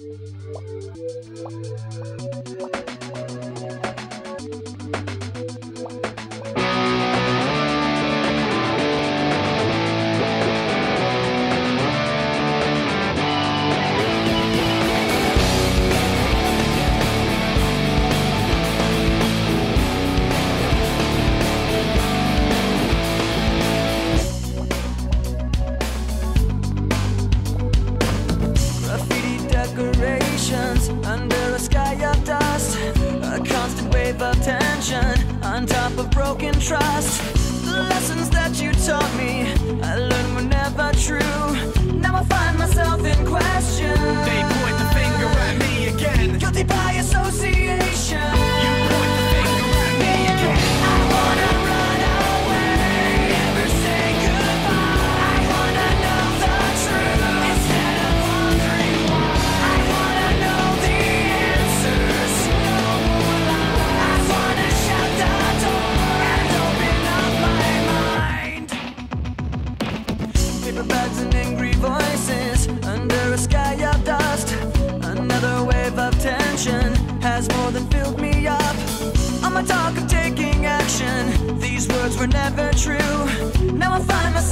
Thank you. of attention on top of broken trust. The lessons were never true. Now I find myself.